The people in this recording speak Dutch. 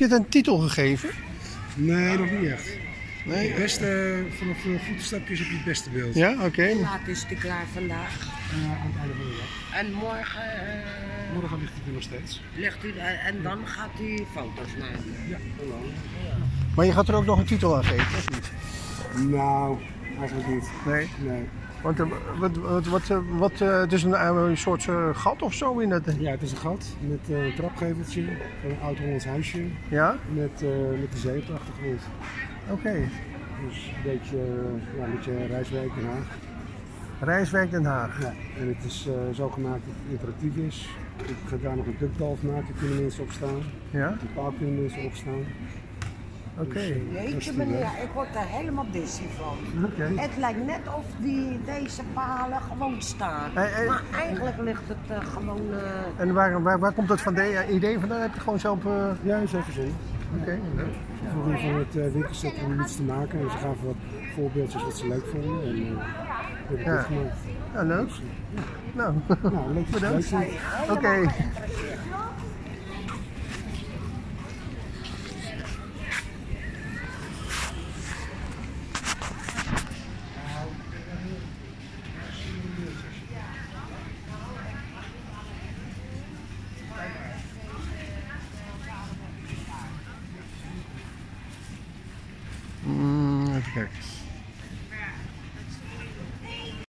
je het een titel gegeven? Nee, nog niet echt. Nee. Het beste, vanaf de voetenstapjes heb je het beste beeld. Ja, oké. Hoe laat is die klaar vandaag? Eh, aan het einde van de dag. En morgen eh, Morgen ligt het er nog steeds. u eh, en dan gaat u foto's maken. Ja, gewoon. Maar je gaat er ook nog een titel aan geven, of niet? Nou, eigenlijk niet. Nee. Nee. Want eh, wat, wat, wat, eh, wat, eh, het is een, een soort gat of zo in het. Ja, het is een gat met een trapgeveltje, een oud Hollands huisje Ja? met, met de zee op de achtergrond. Oké. Dus een beetje, ja, een beetje reiswerk Den Haag. Reiswerk Den Haag. Ja, en het is zo gemaakt dat het interactief is. Ik ga daar nog een duckdalf maken, kunnen mensen opstaan. Ja? Een paar kunnen mensen opstaan. Oké. Dus, eh, meneer, ik word er helemaal dizzy van. Oké. Het lijkt net of die, deze palen gewoon staan. Eh, eh. Maar eigenlijk ligt het gewoon... eh, En waar, waar, waar komt dat van de idee vandaan? Heb je gewoon zelf. eh, Ja, zo verzonnen. Oké. Ze vroegen van het uh, winkelcentrum om iets te maken en ze gaven wat voorbeeldjes wat ze leuk vonden. En uh, heb ik Ja. dit gemaakt. Ja, leuk. Nou, Nou, leuk Bedankt. oké. Thanks.